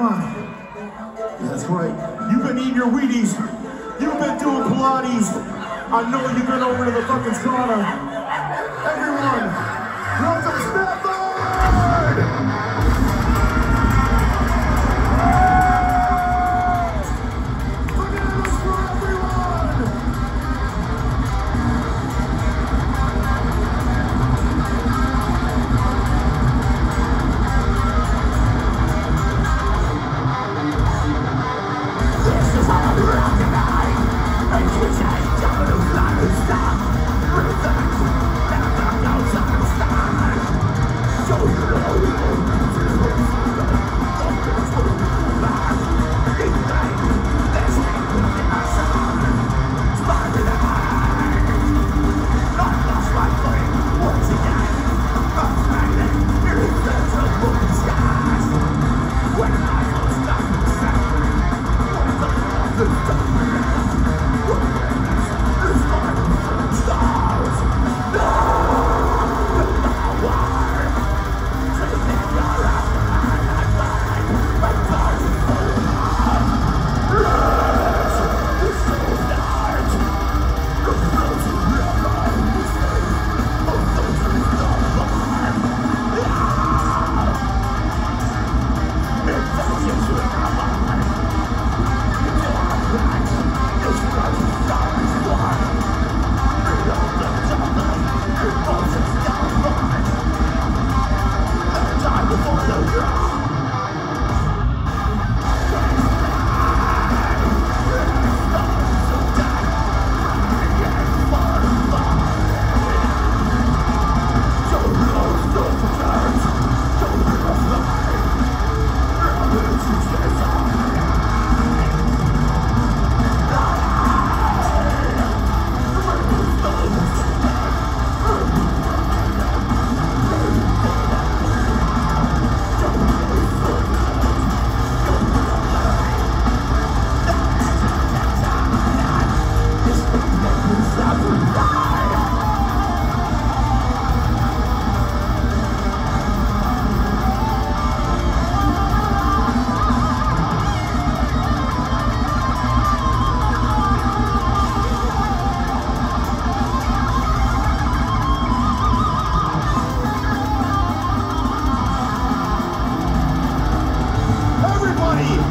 On. That's right. You've been eating your Wheaties. You've been doing Pilates. I know you've been over to the fucking sauna. Everyone, welcome Stafford! Everybody,